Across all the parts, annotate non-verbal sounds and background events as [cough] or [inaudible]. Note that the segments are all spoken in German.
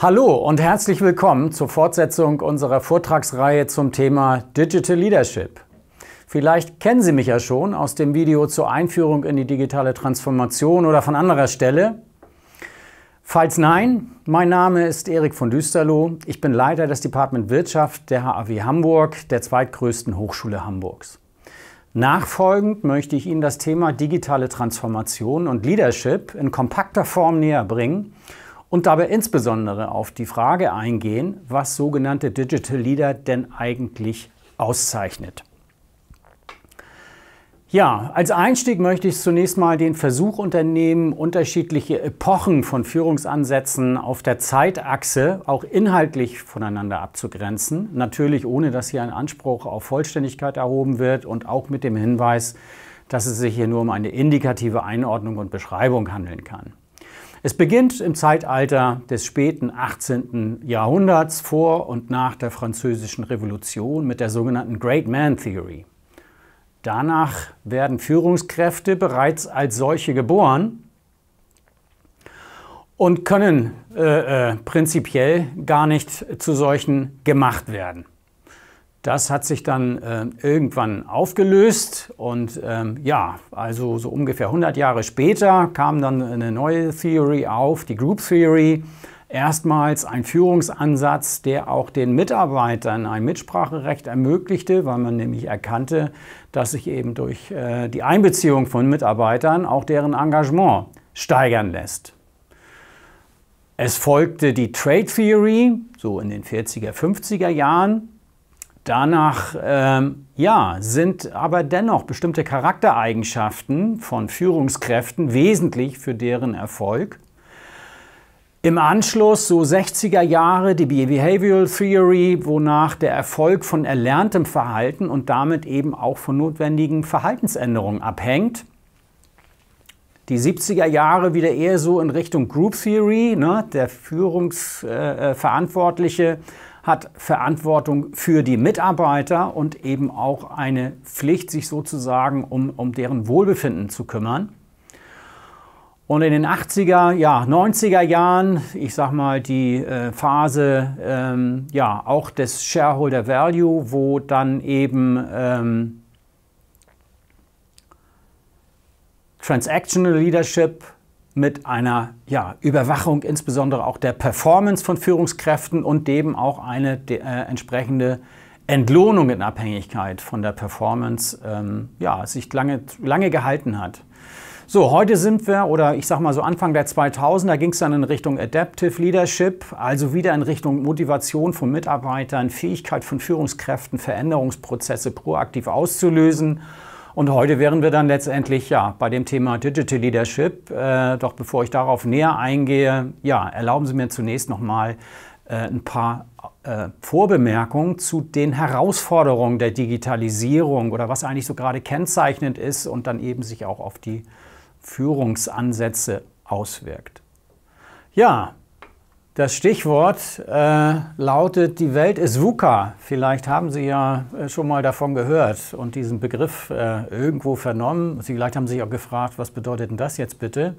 Hallo und herzlich willkommen zur Fortsetzung unserer Vortragsreihe zum Thema Digital Leadership. Vielleicht kennen Sie mich ja schon aus dem Video zur Einführung in die digitale Transformation oder von anderer Stelle. Falls nein, mein Name ist Erik von Düsterloh. Ich bin Leiter des Department Wirtschaft der HAW Hamburg, der zweitgrößten Hochschule Hamburgs. Nachfolgend möchte ich Ihnen das Thema digitale Transformation und Leadership in kompakter Form näher bringen und dabei insbesondere auf die Frage eingehen, was sogenannte Digital Leader denn eigentlich auszeichnet. Ja, als Einstieg möchte ich zunächst mal den Versuch unternehmen, unterschiedliche Epochen von Führungsansätzen auf der Zeitachse auch inhaltlich voneinander abzugrenzen. Natürlich ohne, dass hier ein Anspruch auf Vollständigkeit erhoben wird und auch mit dem Hinweis, dass es sich hier nur um eine indikative Einordnung und Beschreibung handeln kann. Es beginnt im Zeitalter des späten 18. Jahrhunderts vor und nach der Französischen Revolution mit der sogenannten Great Man Theory. Danach werden Führungskräfte bereits als solche geboren und können äh, äh, prinzipiell gar nicht zu solchen gemacht werden. Das hat sich dann äh, irgendwann aufgelöst und ähm, ja, also so ungefähr 100 Jahre später kam dann eine neue Theory auf, die Group Theory. Erstmals ein Führungsansatz, der auch den Mitarbeitern ein Mitspracherecht ermöglichte, weil man nämlich erkannte, dass sich eben durch äh, die Einbeziehung von Mitarbeitern auch deren Engagement steigern lässt. Es folgte die Trade Theory, so in den 40er, 50er Jahren, Danach ähm, ja, sind aber dennoch bestimmte Charaktereigenschaften von Führungskräften wesentlich für deren Erfolg. Im Anschluss, so 60er Jahre, die Behavioral Theory, wonach der Erfolg von erlerntem Verhalten und damit eben auch von notwendigen Verhaltensänderungen abhängt. Die 70er Jahre wieder eher so in Richtung Group Theory, ne, der Führungsverantwortliche. Äh, hat Verantwortung für die Mitarbeiter und eben auch eine Pflicht, sich sozusagen um, um deren Wohlbefinden zu kümmern. Und in den 80er, ja, 90er Jahren, ich sag mal, die äh, Phase ähm, ja, auch des Shareholder Value, wo dann eben ähm, Transactional Leadership mit einer ja, Überwachung insbesondere auch der Performance von Führungskräften und dem auch eine äh, entsprechende Entlohnung in Abhängigkeit von der Performance ähm, ja, sich lange, lange gehalten hat. So, heute sind wir, oder ich sag mal so Anfang der 2000er ging es dann in Richtung Adaptive Leadership, also wieder in Richtung Motivation von Mitarbeitern, Fähigkeit von Führungskräften, Veränderungsprozesse proaktiv auszulösen und heute wären wir dann letztendlich ja bei dem Thema Digital Leadership. Äh, doch bevor ich darauf näher eingehe, ja, erlauben Sie mir zunächst noch mal äh, ein paar äh, Vorbemerkungen zu den Herausforderungen der Digitalisierung oder was eigentlich so gerade kennzeichnend ist und dann eben sich auch auf die Führungsansätze auswirkt. Ja, das Stichwort äh, lautet, die Welt ist VUCA. Vielleicht haben Sie ja äh, schon mal davon gehört und diesen Begriff äh, irgendwo vernommen. Vielleicht haben Sie sich auch gefragt, was bedeutet denn das jetzt bitte?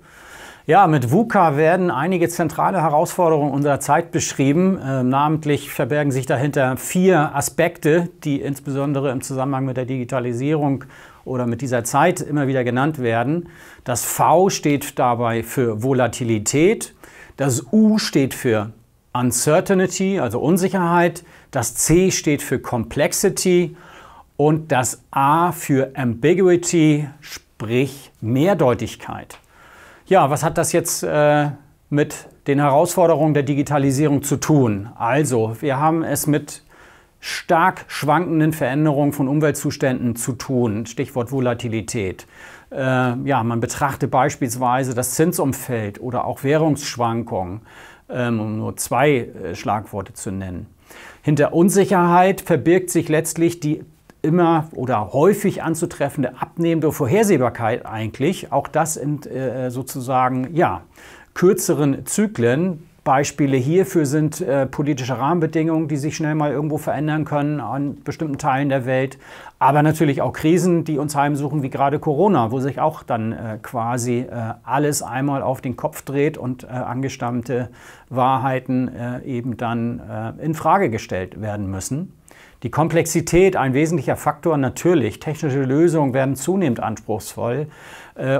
Ja, mit VUCA werden einige zentrale Herausforderungen unserer Zeit beschrieben. Äh, namentlich verbergen sich dahinter vier Aspekte, die insbesondere im Zusammenhang mit der Digitalisierung oder mit dieser Zeit immer wieder genannt werden. Das V steht dabei für Volatilität. Das U steht für Uncertainty, also Unsicherheit. Das C steht für Complexity und das A für Ambiguity, sprich Mehrdeutigkeit. Ja, was hat das jetzt äh, mit den Herausforderungen der Digitalisierung zu tun? Also, wir haben es mit stark schwankenden Veränderungen von Umweltzuständen zu tun, Stichwort Volatilität. Äh, ja, man betrachtet beispielsweise das Zinsumfeld oder auch Währungsschwankungen, ähm, um nur zwei äh, Schlagworte zu nennen. Hinter Unsicherheit verbirgt sich letztlich die immer oder häufig anzutreffende abnehmende Vorhersehbarkeit eigentlich. Auch das in äh, sozusagen ja, kürzeren Zyklen, Beispiele hierfür sind äh, politische Rahmenbedingungen, die sich schnell mal irgendwo verändern können an bestimmten Teilen der Welt. Aber natürlich auch Krisen, die uns heimsuchen, wie gerade Corona, wo sich auch dann äh, quasi äh, alles einmal auf den Kopf dreht und äh, angestammte Wahrheiten äh, eben dann äh, in Frage gestellt werden müssen. Die Komplexität, ein wesentlicher Faktor natürlich. Technische Lösungen werden zunehmend anspruchsvoll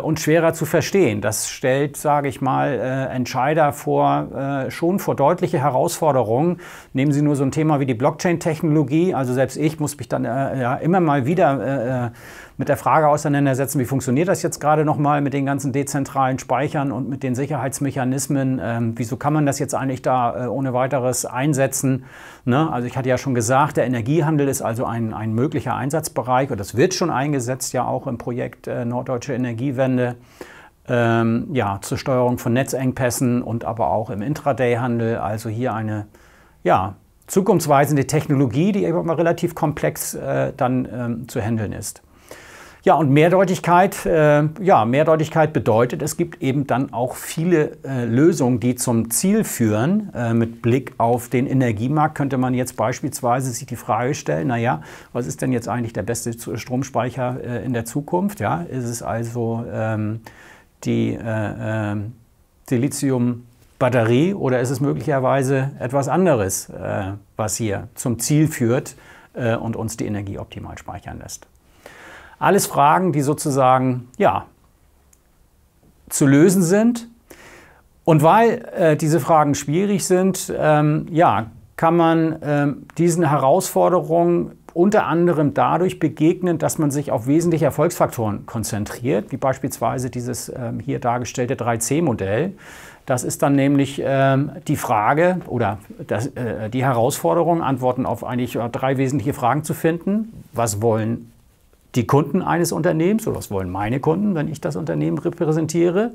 und schwerer zu verstehen. Das stellt, sage ich mal, äh, Entscheider vor, äh, schon vor deutliche Herausforderungen. Nehmen Sie nur so ein Thema wie die Blockchain-Technologie. Also selbst ich muss mich dann äh, ja, immer mal wieder äh, mit der Frage auseinandersetzen, wie funktioniert das jetzt gerade nochmal mit den ganzen dezentralen Speichern und mit den Sicherheitsmechanismen? Ähm, wieso kann man das jetzt eigentlich da äh, ohne weiteres einsetzen? Ne? Also ich hatte ja schon gesagt, der Energiehandel ist also ein, ein möglicher Einsatzbereich und das wird schon eingesetzt ja auch im Projekt äh, Norddeutsche Energiewende. Ähm, ja, zur Steuerung von Netzengpässen und aber auch im Intraday-Handel. Also hier eine ja, zukunftsweisende Technologie, die mal relativ komplex äh, dann ähm, zu handeln ist. Ja, und Mehrdeutigkeit, äh, ja, Mehrdeutigkeit bedeutet, es gibt eben dann auch viele äh, Lösungen, die zum Ziel führen. Äh, mit Blick auf den Energiemarkt könnte man jetzt beispielsweise sich die Frage stellen, naja, was ist denn jetzt eigentlich der beste Stromspeicher äh, in der Zukunft? Ja, ist es also ähm, die äh, ähm, Silizium-Batterie oder ist es möglicherweise etwas anderes, äh, was hier zum Ziel führt und uns die Energie optimal speichern lässt? Alles Fragen, die sozusagen ja, zu lösen sind. Und weil äh, diese Fragen schwierig sind, ähm, ja, kann man ähm, diesen Herausforderungen unter anderem dadurch begegnen, dass man sich auf wesentliche Erfolgsfaktoren konzentriert, wie beispielsweise dieses ähm, hier dargestellte 3C-Modell. Das ist dann nämlich ähm, die Frage oder das, äh, die Herausforderung, Antworten auf eigentlich drei wesentliche Fragen zu finden. Was wollen die Kunden eines Unternehmens, oder was wollen meine Kunden, wenn ich das Unternehmen repräsentiere,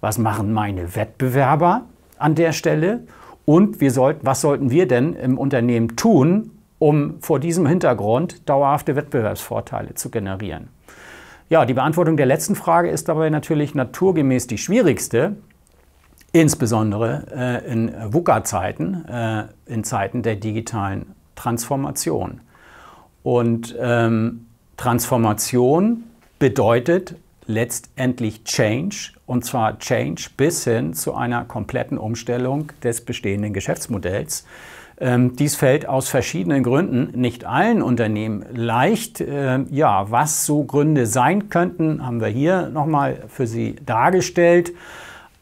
was machen meine Wettbewerber an der Stelle und wir sollten, was sollten wir denn im Unternehmen tun, um vor diesem Hintergrund dauerhafte Wettbewerbsvorteile zu generieren. Ja, die Beantwortung der letzten Frage ist dabei natürlich naturgemäß die schwierigste, insbesondere äh, in VUCA-Zeiten, äh, in Zeiten der digitalen Transformation. Und ähm, Transformation bedeutet letztendlich Change und zwar Change bis hin zu einer kompletten Umstellung des bestehenden Geschäftsmodells. Ähm, dies fällt aus verschiedenen Gründen nicht allen Unternehmen leicht. Äh, ja, was so Gründe sein könnten, haben wir hier nochmal für Sie dargestellt.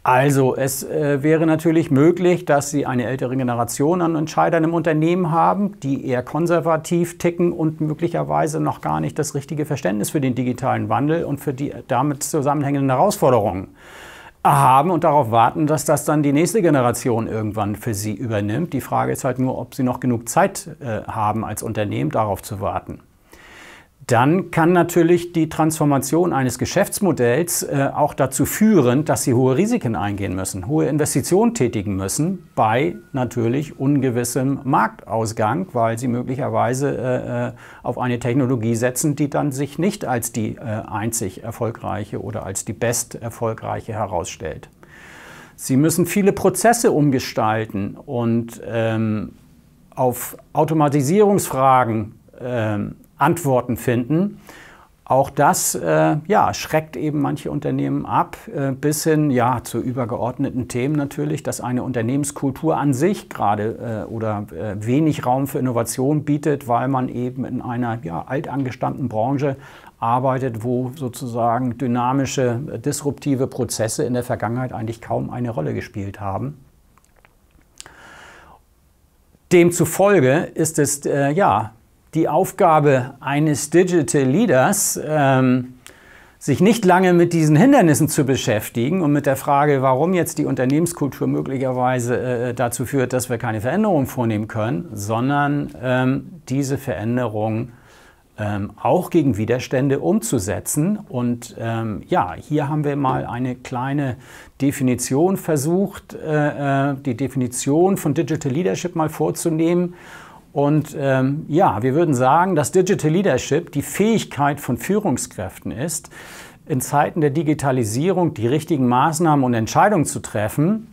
Also es äh, wäre natürlich möglich, dass Sie eine ältere Generation an Entscheidern im Unternehmen haben, die eher konservativ ticken und möglicherweise noch gar nicht das richtige Verständnis für den digitalen Wandel und für die damit zusammenhängenden Herausforderungen haben und darauf warten, dass das dann die nächste Generation irgendwann für sie übernimmt. Die Frage ist halt nur, ob sie noch genug Zeit äh, haben als Unternehmen darauf zu warten dann kann natürlich die Transformation eines Geschäftsmodells äh, auch dazu führen, dass sie hohe Risiken eingehen müssen, hohe Investitionen tätigen müssen bei natürlich ungewissem Marktausgang, weil sie möglicherweise äh, äh auf eine Technologie setzen, die dann sich nicht als die äh, einzig erfolgreiche oder als die best erfolgreiche herausstellt. Sie müssen viele Prozesse umgestalten und ähm, auf Automatisierungsfragen ähm, Antworten finden. Auch das äh, ja, schreckt eben manche Unternehmen ab, äh, bis hin ja, zu übergeordneten Themen natürlich, dass eine Unternehmenskultur an sich gerade äh, oder äh, wenig Raum für Innovation bietet, weil man eben in einer ja, altangestammten Branche arbeitet, wo sozusagen dynamische, äh, disruptive Prozesse in der Vergangenheit eigentlich kaum eine Rolle gespielt haben. Demzufolge ist es äh, ja die Aufgabe eines Digital Leaders, ähm, sich nicht lange mit diesen Hindernissen zu beschäftigen und mit der Frage, warum jetzt die Unternehmenskultur möglicherweise äh, dazu führt, dass wir keine Veränderungen vornehmen können, sondern ähm, diese Veränderungen ähm, auch gegen Widerstände umzusetzen. Und ähm, ja, hier haben wir mal eine kleine Definition versucht, äh, äh die Definition von Digital Leadership mal vorzunehmen. Und ähm, ja, wir würden sagen, dass Digital Leadership die Fähigkeit von Führungskräften ist, in Zeiten der Digitalisierung die richtigen Maßnahmen und Entscheidungen zu treffen,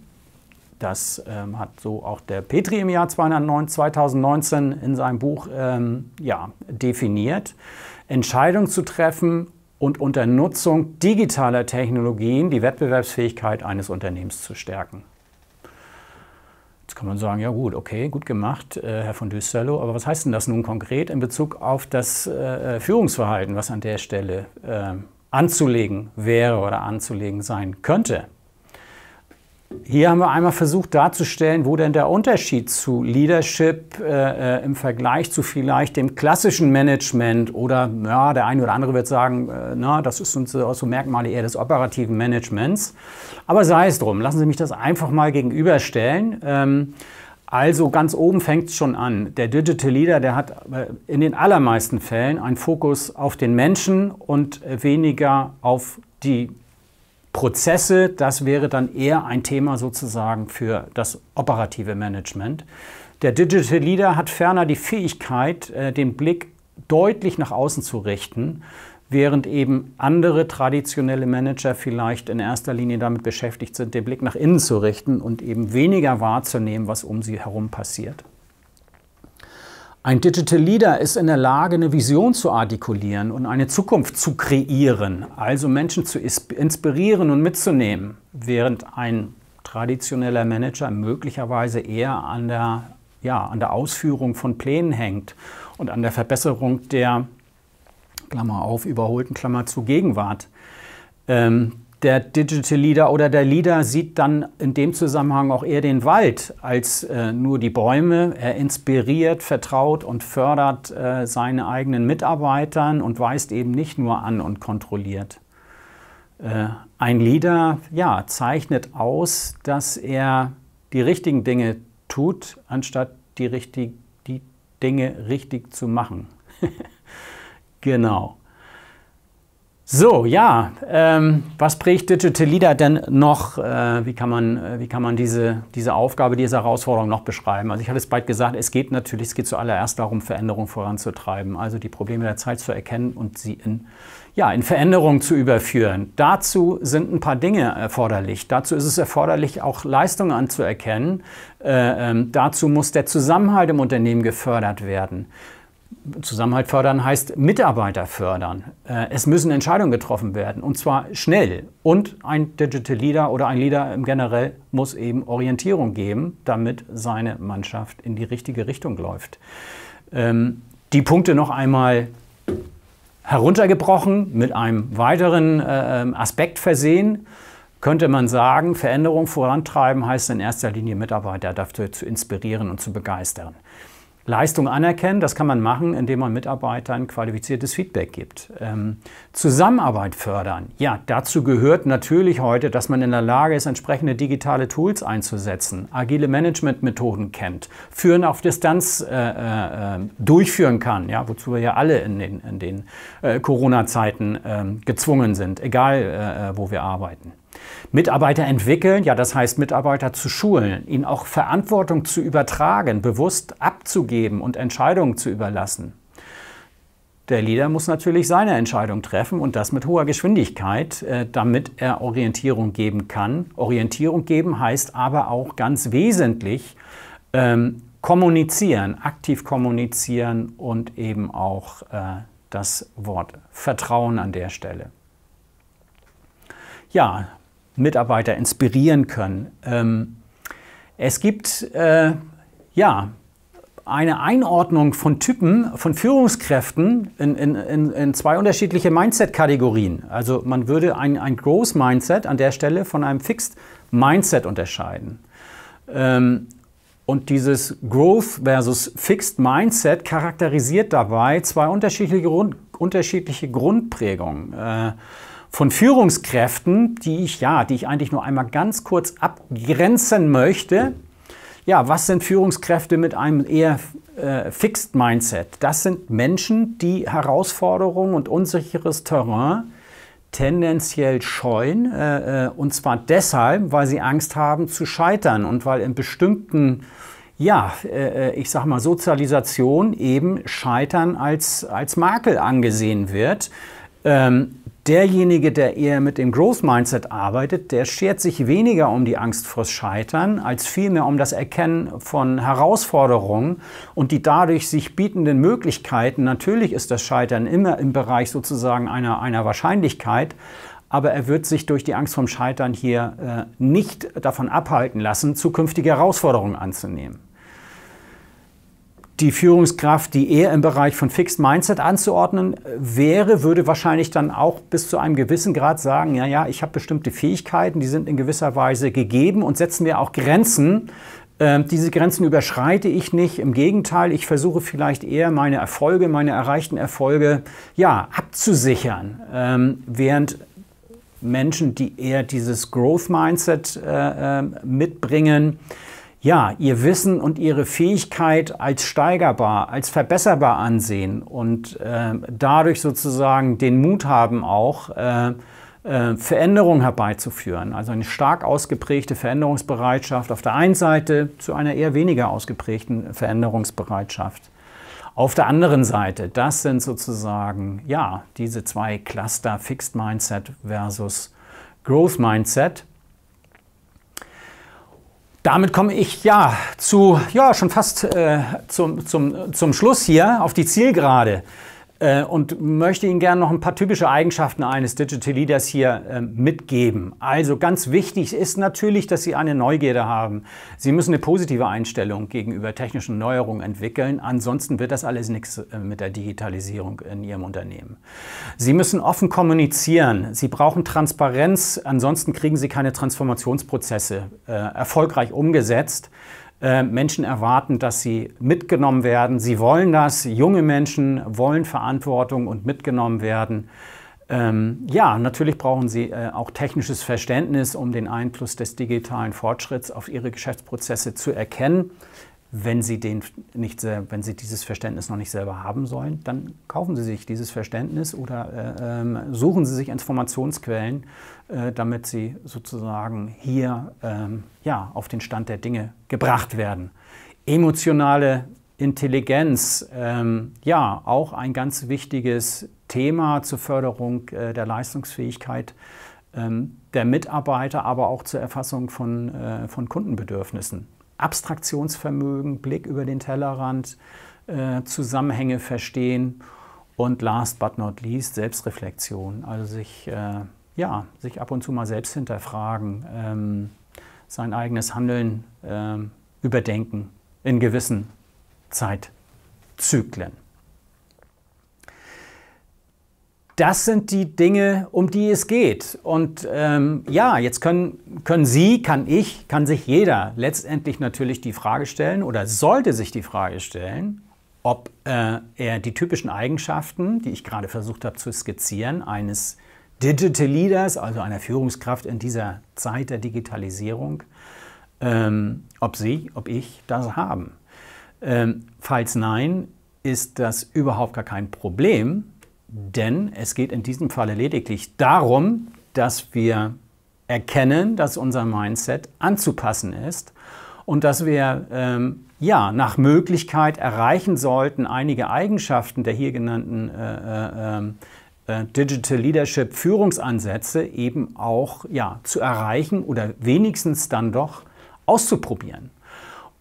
Das ähm, hat so auch der Petri im Jahr 2019 in seinem Buch ähm, ja, definiert. Entscheidungen zu treffen und unter Nutzung digitaler Technologien die Wettbewerbsfähigkeit eines Unternehmens zu stärken. Jetzt kann man sagen, ja gut, okay, gut gemacht, äh, Herr von Düsselow, aber was heißt denn das nun konkret in Bezug auf das äh, Führungsverhalten, was an der Stelle äh, anzulegen wäre oder anzulegen sein könnte? Hier haben wir einmal versucht darzustellen, wo denn der Unterschied zu Leadership äh, äh, im Vergleich zu vielleicht dem klassischen Management oder ja, der eine oder andere wird sagen, äh, na, das ist uns so, so Merkmale eher des operativen Managements. Aber sei es drum, lassen Sie mich das einfach mal gegenüberstellen. Ähm, also ganz oben fängt es schon an. Der Digital Leader, der hat äh, in den allermeisten Fällen einen Fokus auf den Menschen und weniger auf die Prozesse, das wäre dann eher ein Thema sozusagen für das operative Management. Der Digital Leader hat ferner die Fähigkeit, äh, den Blick deutlich nach außen zu richten, während eben andere traditionelle Manager vielleicht in erster Linie damit beschäftigt sind, den Blick nach innen zu richten und eben weniger wahrzunehmen, was um sie herum passiert. Ein Digital Leader ist in der Lage, eine Vision zu artikulieren und eine Zukunft zu kreieren, also Menschen zu inspirieren und mitzunehmen, während ein traditioneller Manager möglicherweise eher an der, ja, an der Ausführung von Plänen hängt und an der Verbesserung der, Klammer auf, überholten Klammer zu Gegenwart. Ähm, der Digital Leader oder der Leader sieht dann in dem Zusammenhang auch eher den Wald als äh, nur die Bäume. Er inspiriert, vertraut und fördert äh, seine eigenen Mitarbeitern und weist eben nicht nur an und kontrolliert. Äh, ein Leader ja, zeichnet aus, dass er die richtigen Dinge tut, anstatt die, richtig, die Dinge richtig zu machen. [laughs] genau. So, ja, ähm, was prägt Digital Leader denn noch? Äh, wie kann man, äh, wie kann man diese, diese Aufgabe, diese Herausforderung noch beschreiben? Also ich hatte es bald gesagt, es geht natürlich, es geht zuallererst darum, Veränderungen voranzutreiben, also die Probleme der Zeit zu erkennen und sie in, ja, in Veränderungen zu überführen. Dazu sind ein paar Dinge erforderlich. Dazu ist es erforderlich, auch Leistungen anzuerkennen. Äh, ähm, dazu muss der Zusammenhalt im Unternehmen gefördert werden. Zusammenhalt fördern heißt Mitarbeiter fördern. Äh, es müssen Entscheidungen getroffen werden und zwar schnell. Und ein Digital Leader oder ein Leader im Generell muss eben Orientierung geben, damit seine Mannschaft in die richtige Richtung läuft. Ähm, die Punkte noch einmal heruntergebrochen, mit einem weiteren äh, ähm, Aspekt versehen, könnte man sagen, Veränderung vorantreiben heißt in erster Linie Mitarbeiter dafür zu inspirieren und zu begeistern. Leistung anerkennen, das kann man machen, indem man Mitarbeitern qualifiziertes Feedback gibt. Ähm, Zusammenarbeit fördern, ja, dazu gehört natürlich heute, dass man in der Lage ist, entsprechende digitale Tools einzusetzen, agile Managementmethoden kennt, Führen auf Distanz äh, äh, durchführen kann, ja, wozu wir ja alle in den, in den äh, Corona-Zeiten äh, gezwungen sind, egal äh, äh, wo wir arbeiten. Mitarbeiter entwickeln, ja, das heißt Mitarbeiter zu schulen, ihnen auch Verantwortung zu übertragen, bewusst abzugeben und Entscheidungen zu überlassen. Der Leader muss natürlich seine Entscheidung treffen und das mit hoher Geschwindigkeit, äh, damit er Orientierung geben kann. Orientierung geben heißt aber auch ganz wesentlich ähm, kommunizieren, aktiv kommunizieren und eben auch äh, das Wort Vertrauen an der Stelle. Ja, Mitarbeiter inspirieren können. Ähm, es gibt äh, ja eine Einordnung von Typen, von Führungskräften in, in, in, in zwei unterschiedliche Mindset-Kategorien. Also man würde ein, ein Growth-Mindset an der Stelle von einem Fixed-Mindset unterscheiden. Ähm, und dieses Growth versus Fixed Mindset charakterisiert dabei zwei unterschiedliche, Grund, unterschiedliche Grundprägungen. Äh, von Führungskräften, die ich ja, die ich eigentlich nur einmal ganz kurz abgrenzen möchte. Ja, was sind Führungskräfte mit einem eher äh, Fixed Mindset? Das sind Menschen, die Herausforderungen und unsicheres Terrain tendenziell scheuen. Äh, äh, und zwar deshalb, weil sie Angst haben zu scheitern und weil in bestimmten ja, äh, äh, ich sag mal, Sozialisation eben Scheitern als, als Makel angesehen wird. Ähm, derjenige, der eher mit dem Growth Mindset arbeitet, der schert sich weniger um die Angst vors Scheitern, als vielmehr um das Erkennen von Herausforderungen und die dadurch sich bietenden Möglichkeiten. Natürlich ist das Scheitern immer im Bereich sozusagen einer, einer Wahrscheinlichkeit, aber er wird sich durch die Angst vom Scheitern hier äh, nicht davon abhalten lassen, zukünftige Herausforderungen anzunehmen die Führungskraft, die eher im Bereich von Fixed Mindset anzuordnen wäre, würde wahrscheinlich dann auch bis zu einem gewissen Grad sagen, ja, ja, ich habe bestimmte Fähigkeiten, die sind in gewisser Weise gegeben und setzen mir auch Grenzen. Ähm, diese Grenzen überschreite ich nicht. Im Gegenteil, ich versuche vielleicht eher meine Erfolge, meine erreichten Erfolge, ja, abzusichern. Ähm, während Menschen, die eher dieses Growth Mindset äh, äh, mitbringen, ja, ihr Wissen und ihre Fähigkeit als steigerbar, als verbesserbar ansehen und äh, dadurch sozusagen den Mut haben, auch äh, äh, Veränderungen herbeizuführen. Also eine stark ausgeprägte Veränderungsbereitschaft auf der einen Seite zu einer eher weniger ausgeprägten Veränderungsbereitschaft. Auf der anderen Seite, das sind sozusagen ja diese zwei Cluster Fixed Mindset versus Growth Mindset. Damit komme ich ja zu, ja, schon fast äh, zum, zum, zum Schluss hier auf die Zielgerade. Äh, und möchte Ihnen gerne noch ein paar typische Eigenschaften eines Digital Leaders hier äh, mitgeben. Also ganz wichtig ist natürlich, dass Sie eine Neugierde haben. Sie müssen eine positive Einstellung gegenüber technischen Neuerungen entwickeln. Ansonsten wird das alles nichts äh, mit der Digitalisierung in Ihrem Unternehmen. Sie müssen offen kommunizieren. Sie brauchen Transparenz. Ansonsten kriegen Sie keine Transformationsprozesse erfolgreich umgesetzt. Äh, Menschen erwarten, dass sie mitgenommen werden. Sie wollen das. Junge Menschen wollen Verantwortung und mitgenommen werden. Ähm, ja, natürlich brauchen sie äh, auch technisches Verständnis, um den Einfluss des digitalen Fortschritts auf ihre Geschäftsprozesse zu erkennen. Wenn Sie, den nicht, wenn Sie dieses Verständnis noch nicht selber haben sollen, dann kaufen Sie sich dieses Verständnis oder äh, äh, suchen Sie sich Informationsquellen, äh, damit Sie sozusagen hier ähm, ja, auf den Stand der Dinge gebracht werden. Emotionale Intelligenz, ähm, ja, auch ein ganz wichtiges Thema zur Förderung äh, der Leistungsfähigkeit ähm, der Mitarbeiter, aber auch zur Erfassung von, äh, von Kundenbedürfnissen. Abstraktionsvermögen, Blick über den Tellerrand, äh, Zusammenhänge verstehen und last but not least Selbstreflexion, also sich, äh, ja, sich ab und zu mal selbst hinterfragen, ähm, sein eigenes Handeln äh, überdenken in gewissen Zeitzyklen. Das sind die Dinge, um die es geht. Und ähm, ja, jetzt können, können Sie, kann ich, kann sich jeder letztendlich natürlich die Frage stellen oder sollte sich die Frage stellen, ob äh, er die typischen Eigenschaften, die ich gerade versucht habe zu skizzieren, eines Digital Leaders, also einer Führungskraft in dieser Zeit der Digitalisierung, ähm, ob Sie, ob ich das haben. Ähm, falls nein, ist das überhaupt gar kein Problem, denn es geht in diesem Falle lediglich darum, dass wir erkennen, dass unser Mindset anzupassen ist und dass wir ähm, ja nach Möglichkeit erreichen sollten, einige Eigenschaften der hier genannten äh, äh, ähm, äh, Digital Leadership Führungsansätze eben auch ja, zu erreichen oder wenigstens dann doch auszuprobieren.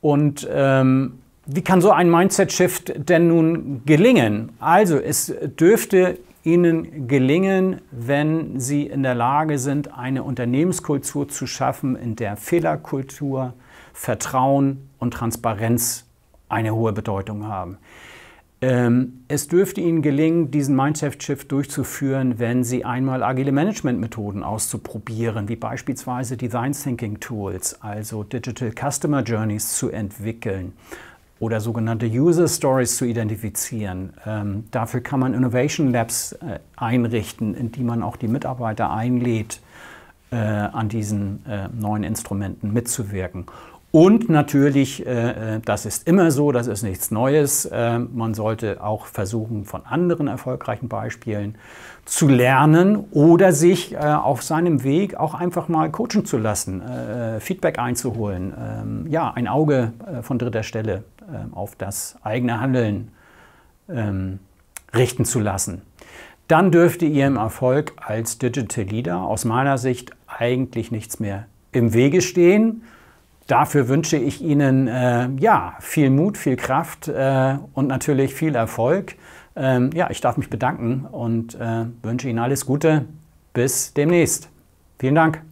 Und ähm, wie kann so ein Mindset-Shift denn nun gelingen? Also es dürfte Ihnen gelingen, wenn Sie in der Lage sind, eine Unternehmenskultur zu schaffen, in der Fehlerkultur, Vertrauen und Transparenz eine hohe Bedeutung haben. Ähm, es dürfte Ihnen gelingen, diesen Mindset-Shift durchzuführen, wenn Sie einmal agile Management-Methoden auszuprobieren, wie beispielsweise Design Thinking Tools, also Digital Customer Journeys zu entwickeln oder sogenannte User Stories zu identifizieren. Ähm, dafür kann man Innovation Labs äh, einrichten, in die man auch die Mitarbeiter einlädt, äh, an diesen äh, neuen Instrumenten mitzuwirken. Und natürlich, äh, äh, das ist immer so, das ist nichts Neues, äh, man sollte auch versuchen, von anderen erfolgreichen Beispielen zu lernen oder sich auf seinem Weg auch einfach mal coachen zu lassen, Feedback einzuholen, ähm, ja, ein Auge von dritter Stelle auf das eigene Handeln ähm, richten zu lassen. dann dürfte Ihrem Erfolg als Digital Leader aus meiner Sicht eigentlich nichts mehr im Wege stehen. Dafür wünsche ich Ihnen äh, ja, viel Mut, viel Kraft äh, und natürlich viel Erfolg. Ähm, ja, ich darf mich bedanken und äh, wünsche Ihnen alles Gute. Bis demnächst. Vielen Dank.